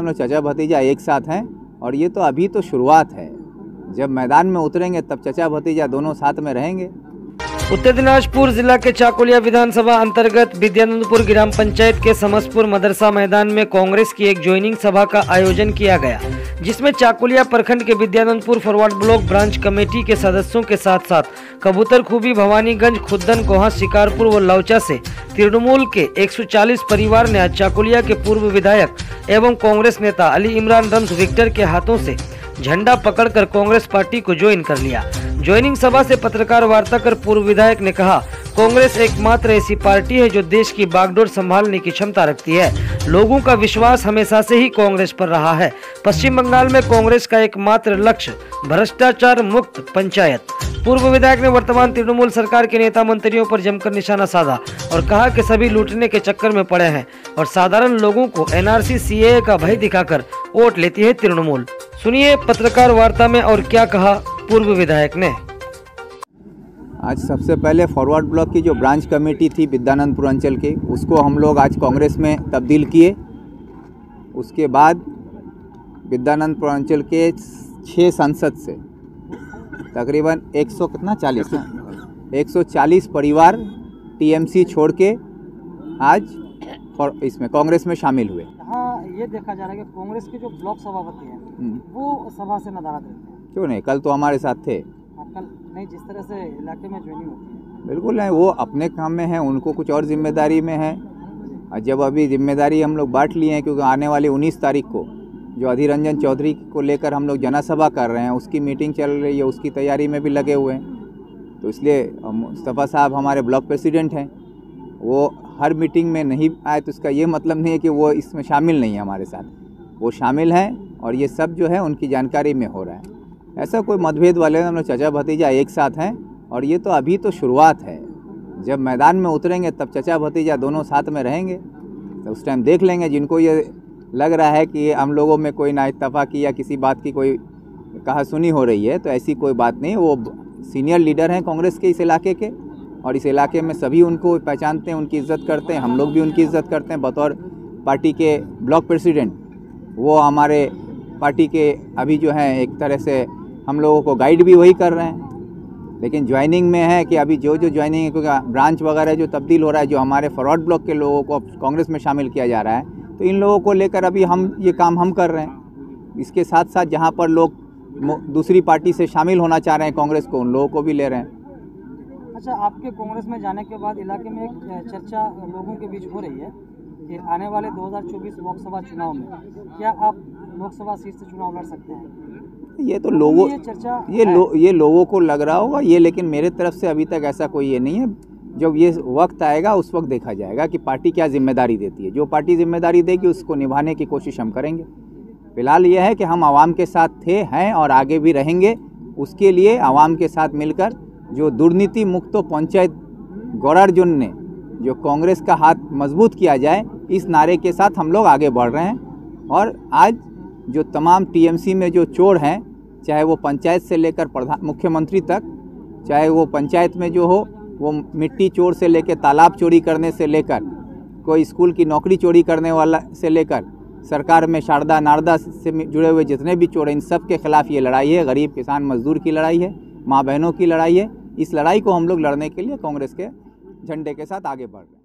हम लोग चचा भतीजा एक साथ हैं और ये तो अभी तो शुरुआत है। जब मैदान में उतरेंगे तब चचा भतीजा दोनों साथ में रहेंगे। उत्तर दिनाजपुर जिला के चाकुलिया विधानसभा अंतर्गत विद्यानंदपुर ग्राम पंचायत के समसपुर मदरसा मैदान में कांग्रेस की एक ज्वाइनिंग सभा का आयोजन किया गया, जिसमें चाकुलिया प्रखंड के Vidyanandpur forward block branch committee के सदस्यों के साथ साथ कबूतर खूबी, भवानीगंज, खुद्दन, कोहा, शिकारपुर व लौचा से तृणमूल के 140 परिवार ने आज चाकुलिया के पूर्व विधायक एवं कांग्रेस नेता अली इमरान रम्स विक्टर के हाथों से झंडा पकड़कर कांग्रेस पार्टी को ज्वाइन कर लिया। ज्वाइनिंग सभा से पत्रकार वार्ता कर पूर्व विधायक ने कहा कांग्रेस एकमात्र ऐसी पार्टी है जो देश की बागडोर संभालने की क्षमता रखती है। लोगों का विश्वास हमेशा से ही कांग्रेस पर रहा है। पश्चिम बंगाल में कांग्रेस का एकमात्र लक्ष्य, भ्रष्टाचार मुक्त पंचायत। पूर्व विधायक ने वर्तमान तृणमूल सरकार के नेता मंत्रियों पर जमकर निशाना साधा और कहा कि सभी लूटने के चक्कर में पड़े हैं और साधारण लोगों को एनआरसी सीए का भय दिखाकर वोट लेती है तृणमूल। सुनिए पत्रकार वार्ता में और क्या कहा पूर्व विधायक ने। आज सबसे पहले फॉरवर्ड ब्लॉक की जो ब्रांच कमेटी थी विद्यानंदपुर अंचल की उसको हम लोग आज कांग्रेस में तब्दील किए। उसके बाद विद्यानंदपुर अंचल के छः सांसद से तकरीबन 100 कितना चालीस एक सौ चालीस परिवार टीएमसी छोड़ के आज इसमें कांग्रेस में शामिल हुए। यहाँ ये देखा जा रहा है कि कांग्रेस के जो ब्लॉक सभापति हैं हम्म, वो सभा से रहते हैं। क्यों नहीं? कल तो हमारे साथ थे। कल नहीं, जिस तरह से इलाके में ज्वाइनिंग होती है। बिल्कुल नहीं वो अपने काम में है, उनको कुछ और ज़िम्मेदारी में है। और जब अभी ज़िम्मेदारी हम लोग बांट लिए हैं, क्योंकि आने वाली उन्नीस तारीख को जो अधीर रंजन चौधरी को लेकर हम लोग जनसभा कर रहे हैं, उसकी मीटिंग चल रही है, उसकी तैयारी में भी लगे हुए हैं। तो इसलिए मुस्तफ़ा साहब हमारे ब्लॉक प्रेसिडेंट हैं। वो हर मीटिंग में नहीं आए तो इसका ये मतलब नहीं है कि वो इसमें शामिल नहीं है हमारे साथ। वो शामिल हैं और ये सब जो है, उनकी जानकारी में हो रहा है। ऐसा कोई मतभेद वाले हम लोग चचा भतीजा एक साथ हैं, और ये तो अभी तो शुरुआत है। जब मैदान में उतरेंगे, तब चचा भतीजा दोनों साथ में रहेंगे। तो उस टाइम देख लेंगे, जिनको ये लग रहा है कि हम लोगों में कोई ना इतफाक़ी या किसी बात की कोई कहा सुनी हो रही है तो ऐसी कोई बात नहीं। वो सीनियर लीडर हैं कांग्रेस के इस इलाके के, और इस इलाके में सभी उनको पहचानते हैं, उनकी इज़्ज़त करते हैं, हम लोग भी उनकी इज़्ज़त करते हैं। बतौर पार्टी के ब्लॉक प्रेसिडेंट, वो हमारे पार्टी के अभी जो हैं, एक तरह से हम लोगों को गाइड भी वही कर रहे हैं। लेकिन ज्वाइनिंग में है कि अभी जो जो ज्वाइनिंग है, क्योंकि ब्रांच वगैरह जो तब्दील हो रहा है, जो हमारे फॉरवर्ड ब्लॉक के लोगों को कांग्रेस में शामिल किया जा रहा है तो इन लोगों को लेकर अभी हम ये काम हम कर रहे हैं। इसके साथ साथ जहाँ पर लोग दूसरी पार्टी से शामिल होना चाह रहे हैं कांग्रेस को, उन लोगों को भी ले रहे हैं। अच्छा आपके कांग्रेस में जाने के बाद इलाके में एक चर्चा लोगों के बीच हो रही है कि आने वाले 2024 लोकसभा चुनाव में क्या आप लोकसभा सीट से चुनाव लड़ सकते हैं? ये तो लोगों ये लो, ये लोगों को लग रहा होगा ये लेकिन मेरे तरफ़ से अभी तक ऐसा कोई ये नहीं है। जब ये वक्त आएगा उस वक्त देखा जाएगा कि पार्टी क्या ज़िम्मेदारी देती है। जो पार्टी ज़िम्मेदारी देगी उसको निभाने की कोशिश हम करेंगे। फ़िलहाल ये है कि हम आवाम के साथ थे हैं और आगे भी रहेंगे। उसके लिए आवाम के साथ मिलकर जो दुर्नीति मुक्त पंचायत गौरार्जुन ने जो कांग्रेस का हाथ मज़बूत किया जाए इस नारे के साथ हम लोग आगे बढ़ रहे हैं। और आज जो तमाम टीएमसी में जो चोर हैं, चाहे वो पंचायत से लेकर प्रधान मुख्यमंत्री तक, चाहे वो पंचायत में जो हो, वो मिट्टी चोर से लेकर तालाब चोरी करने से लेकर, कोई स्कूल की नौकरी चोरी करने वाला से लेकर, सरकार में शारदा नारदा से जुड़े हुए जितने भी चोर हैं, इन सब के खिलाफ ये लड़ाई है। गरीब किसान मजदूर की लड़ाई है, माँ बहनों की लड़ाई है। इस लड़ाई को हम लोग लड़ने के लिए कांग्रेस के झंडे के साथ आगे बढ़ रहे हैं।